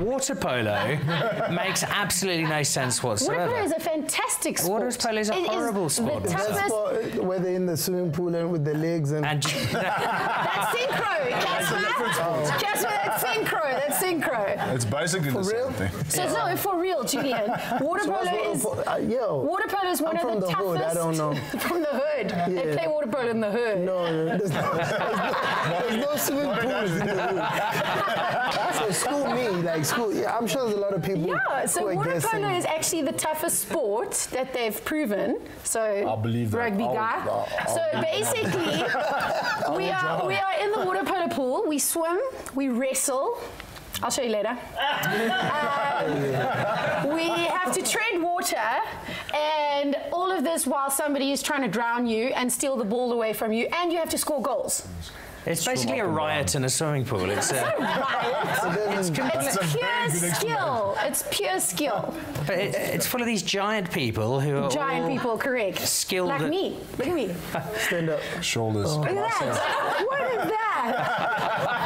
water polo makes absolutely no sense whatsoever. Water polo whatsoever. is a fantastic sport. Water polo is a It horrible sport. The That's toughest. But where they're in the swimming pool and with the legs and, And That's synchro. Cassper. Cassper, that's synchro. That's synchro. It's basically the real? same thing. So it's not for real, Julian. Water So polo is. water uh, yo, Water polo is one I'm of from the, the hood, toughest. I don't know. From the hood. They Yeah. play water polo in the hood. no, there's no, there's no, there's no swimming pools in the room. so school me, like school. Yeah, I'm sure there's a lot of people Yeah, so who water guessing. polo is actually the toughest sport that they've proven. So I believe that. rugby I'll- guy. I'll- I'll so basically, we are we are in the water polo pool. We swim, we wrestle. I'll show you later. Um, we have to tread water, and all of this while somebody is trying to drown you and steal the ball away from you, and you have to score goals. it's basically a riot in a swimming pool. It's uh, Right? it's, It's a pure skill. It's pure skill. but it, it's full of these giant people who are Giant all people, correct. skilled Like at- me. Look at me. Stand up. Shoulders. Look at that.